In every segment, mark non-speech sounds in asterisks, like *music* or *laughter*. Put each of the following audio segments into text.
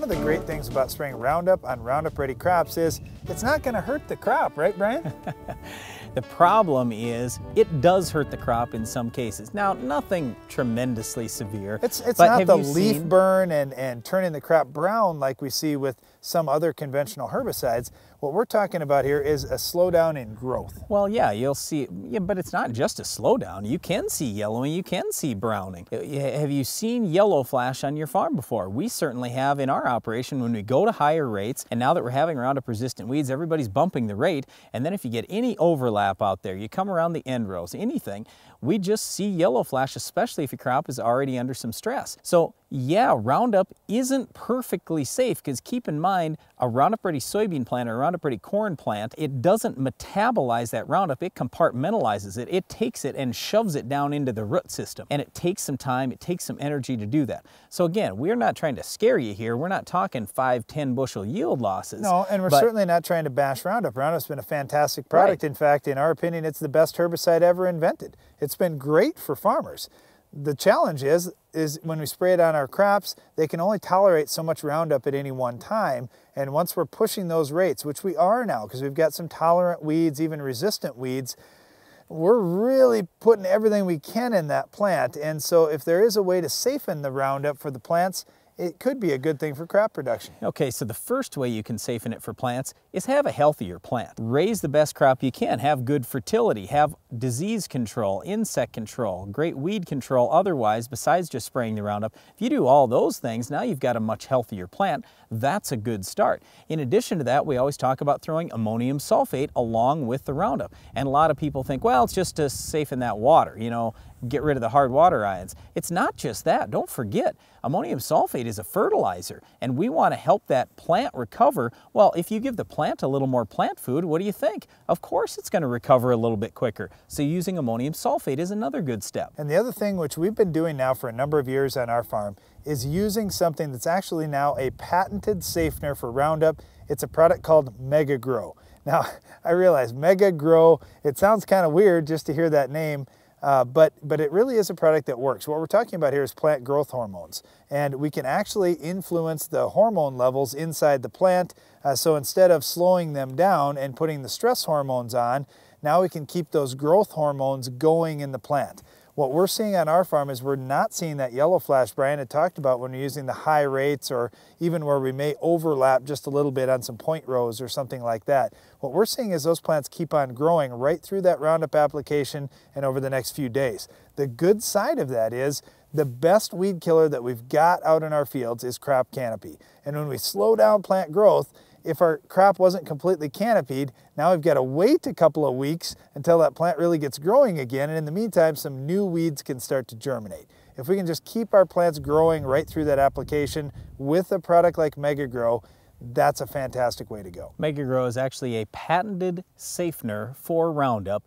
One of the great things about spraying Roundup on Roundup Ready crops is it's not going to hurt the crop, right, Brian? *laughs* The problem is it does hurt the crop in some cases. Now, nothing tremendously severe. It's, it's not the leaf seen... burn and, and turning the crop brown like we see with some other conventional herbicides. What we're talking about here is a slowdown in growth. Well, yeah, you'll see, yeah, but it's not just a slowdown. You can see yellowing, you can see browning. Have you seen yellow flash on your farm before? We certainly have in our operation when we go to higher rates, and now that we're having Roundup resistant weeds, everybody's bumping the rate, and then if you get any overlap out there, you come around the end rows, anything, we just see yellow flash, especially if your crop is already under some stress. So yeah, Roundup isn't perfectly safe because keep in mind, a Roundup Ready soybean plant or a Roundup Ready corn plant, it doesn't metabolize that Roundup, it compartmentalizes it. It takes it and shoves it down into the root system. And it takes some time, it takes some energy to do that. So again, we're not trying to scare you here. We're not talking five, 10 bushel yield losses. No, and we're but, certainly not trying to bash Roundup. Roundup's been a fantastic product. Right. In fact, in our opinion, it's the best herbicide ever invented. It's been great for farmers. The challenge is, is when we spray it on our crops, they can only tolerate so much Roundup at any one time. And once we're pushing those rates, which we are now, because we've got some tolerant weeds, even resistant weeds, we're really putting everything we can in that plant. And so if there is a way to safen the Roundup for the plants, it could be a good thing for crop production. Okay, so the first way you can safen it for plants is have a healthier plant. Raise the best crop you can, have good fertility, have disease control, insect control, great weed control otherwise besides just spraying the Roundup. If you do all those things, now you've got a much healthier plant. That's a good start. In addition to that, we always talk about throwing ammonium sulfate along with the Roundup. And a lot of people think, well, it's just to safen that water, you know, get rid of the hard water ions. It's not just that. Don't forget, ammonium sulfate is a fertilizer, and we want to help that plant recover. Well, if you give the plant a little more plant food, what do you think? Of course it's going to recover a little bit quicker. So using ammonium sulfate is another good step. And the other thing which we've been doing now for a number of years on our farm is using something that's actually now a patented safener for Roundup. It's a product called Mega Grow. Now, *laughs* I realize Mega Grow, it sounds kind of weird just to hear that name, uh, but, but it really is a product that works. What we're talking about here is plant growth hormones. And we can actually influence the hormone levels inside the plant. Uh, so instead of slowing them down and putting the stress hormones on, now we can keep those growth hormones going in the plant. What we're seeing on our farm is we're not seeing that yellow flash Brian had talked about when we're using the high rates or even where we may overlap just a little bit on some point rows or something like that. What we're seeing is those plants keep on growing right through that Roundup application and over the next few days. The good side of that is the best weed killer that we've got out in our fields is crop canopy. And when we slow down plant growth, if our crop wasn't completely canopied, now we've got to wait a couple of weeks until that plant really gets growing again. And in the meantime, some new weeds can start to germinate. If we can just keep our plants growing right through that application with a product like Mega Grow, that's a fantastic way to go. Mega Grow is actually a patented safener for Roundup.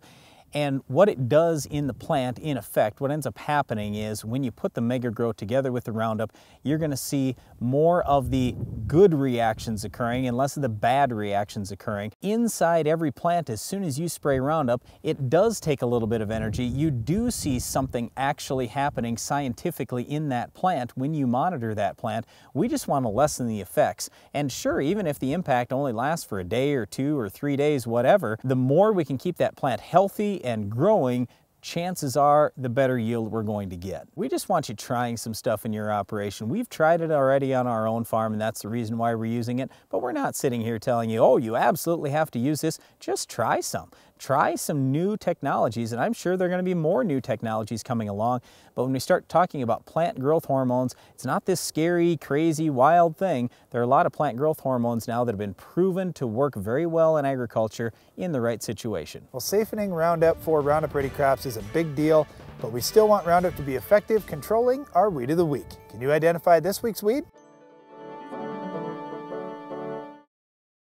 And what it does in the plant, in effect, what ends up happening is when you put the Mega Grow together with the Roundup, you're going to see more of the good reactions occurring and less of the bad reactions occurring. Inside every plant, as soon as you spray Roundup, it does take a little bit of energy. You do see something actually happening scientifically in that plant when you monitor that plant. We just want to lessen the effects. And sure, even if the impact only lasts for a day or two or three days, whatever, the more we can keep that plant healthy and growing, chances are the better yield we're going to get. We just want you trying some stuff in your operation. We've tried it already on our own farm and that's the reason why we're using it, but we're not sitting here telling you, oh, you absolutely have to use this. Just try some. Try some new technologies and I'm sure there are going to be more new technologies coming along, but when we start talking about plant growth hormones, it's not this scary, crazy, wild thing. There are a lot of plant growth hormones now that have been proven to work very well in agriculture in the right situation. Well, safening Roundup for Roundup Ready crops is is a big deal, but we still want Roundup to be effective controlling our weed of the week. Can you identify this week's weed?